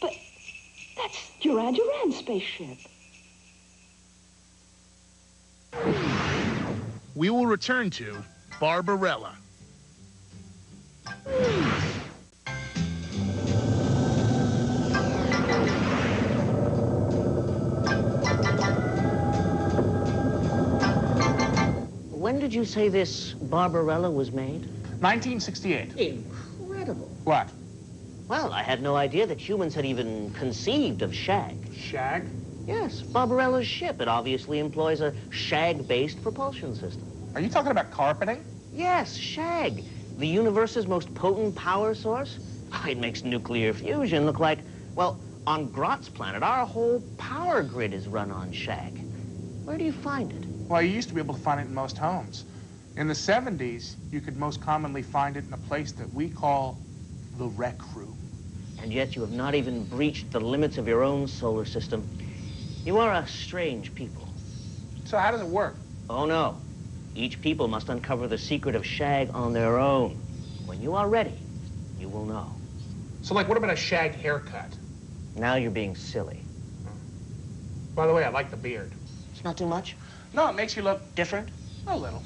But that's Duran Duran's spaceship. We will return to Barbarella. When did you say this Barbarella was made? 1968. Incredible. What? Well, I had no idea that humans had even conceived of shag. Shag? Yes, Barbarella's ship. It obviously employs a shag-based propulsion system. Are you talking about carpeting? Yes, shag. The universe's most potent power source. It makes nuclear fusion look like, well, on Grott's planet, our whole power grid is run on shag. Where do you find it? Well, you used to be able to find it in most homes. In the 70s, you could most commonly find it in a place that we call the rec room. And yet you have not even breached the limits of your own solar system. You are a strange people. So how does it work? Oh, no. Each people must uncover the secret of shag on their own. When you are ready, you will know. So, like, what about a shag haircut? Now you're being silly. By the way, I like the beard. It's not too much? No, it makes you look Different? a little.